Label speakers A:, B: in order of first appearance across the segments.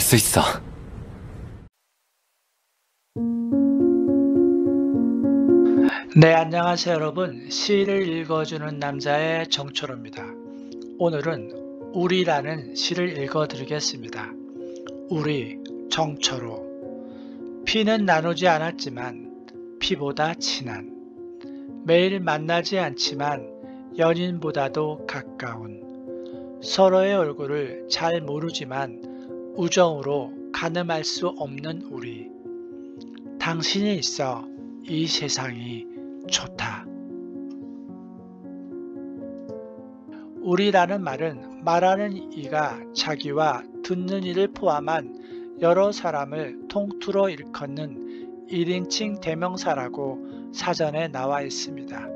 A: 수 있어.
B: 네, 안녕하세요, 여러분. 시를 읽어주는 남자의 정초로입니다. 오늘은 우리라는 시를 읽어드리겠습니다. 우리, 정초로. 피는 나누지 않았지만 피보다 친한. 매일 만나지 않지만 연인보다도 가까운. 서로의 얼굴을 잘 모르지만 우정으로 가늠할 수 없는 우리. 당신이 있어 이 세상이 좋다. 우리라는 말은 말하는 이가 자기와 듣는 이를 포함한 여러 사람을 통틀어 일컫는 1인칭 대명사라고 사전에 나와 있습니다.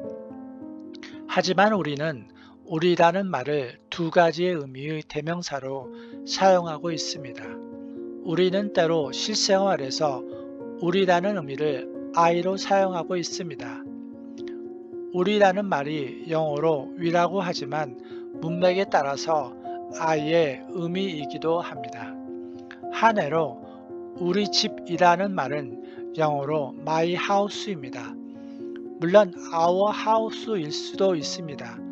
B: 하지만 우리는 우리라는 말을 두 가지의 의미의 대명사로 사용하고 있습니다. 우리는 때로 실생활에서 우리라는 의미를 I로 사용하고 있습니다. 우리라는 말이 영어로 위라고 하지만 문맥에 따라서 I의 의미이기도 합니다. 한 해로 우리 집이라는 말은 영어로 my house입니다. 물론 our house일 수도 있습니다.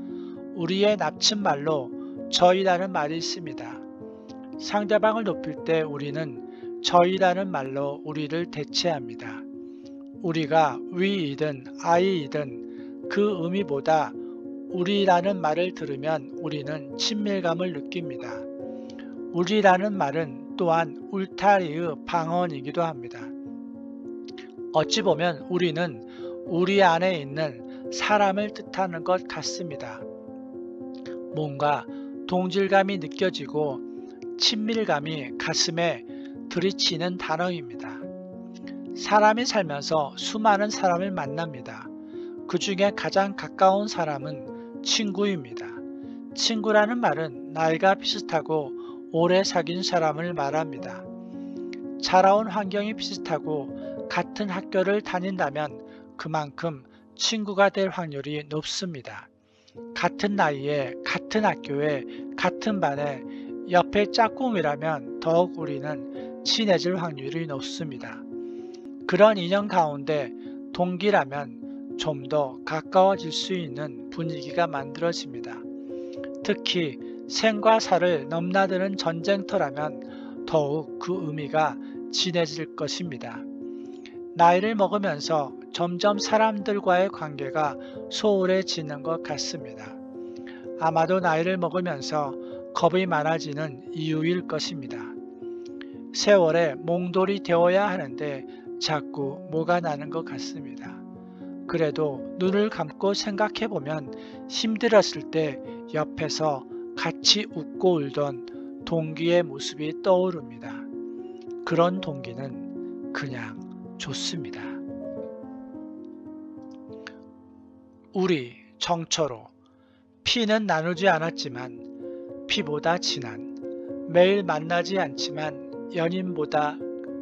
B: 우리의 납친말로 저희라는 말이 있습니다. 상대방을 높일 때 우리는 저희라는 말로 우리를 대체합니다. 우리가 위이든 아이이든 그 의미보다 우리라는 말을 들으면 우리는 친밀감을 느낍니다. 우리라는 말은 또한 울타리의 방언이기도 합니다. 어찌 보면 우리는 우리 안에 있는 사람을 뜻하는 것 같습니다. 뭔가 동질감이 느껴지고 친밀감이 가슴에 들이치는 단어입니다. 사람이 살면서 수많은 사람을 만납니다. 그 중에 가장 가까운 사람은 친구입니다. 친구라는 말은 나이가 비슷하고 오래 사귄 사람을 말합니다. 자라온 환경이 비슷하고 같은 학교를 다닌다면 그만큼 친구가 될 확률이 높습니다. 같은 나이에 같은 학교에 같은 반에 옆에 짝꿍이라면 더욱 우리는 친해질 확률이 높습니다. 그런 인연 가운데 동기라면 좀 더 가까워질 수 있는 분위기가 만들어집니다. 특히 생과 사를 넘나드는 전쟁터라면 더욱 그 의미가 진해질 것입니다. 나이를 먹으면서 점점 사람들과의 관계가 소홀해지는 것 같습니다. 아마도 나이를 먹으면서 겁이 많아지는 이유일 것입니다. 세월에 몽돌이 되어야 하는데 자꾸 뭐가 나는 것 같습니다. 그래도 눈을 감고 생각해 보면 힘들었을 때 옆에서 같이 웃고 울던 동기의 모습이 떠오릅니다. 그런 동기는 그냥 좋습니다. 우리 정처로 피는 나누지 않았지만 피보다 진한 매일 만나지 않지만 연인보다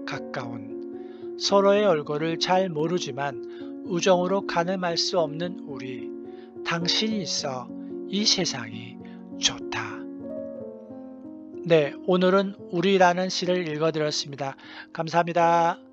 B: 가까운 서로의 얼굴을 잘 모르지만 우정으로 가늠할 수 없는 우리. 당신이 있어 이 세상이 좋다. 네, 오늘은 우리라는 시를 읽어드렸습니다. 감사합니다.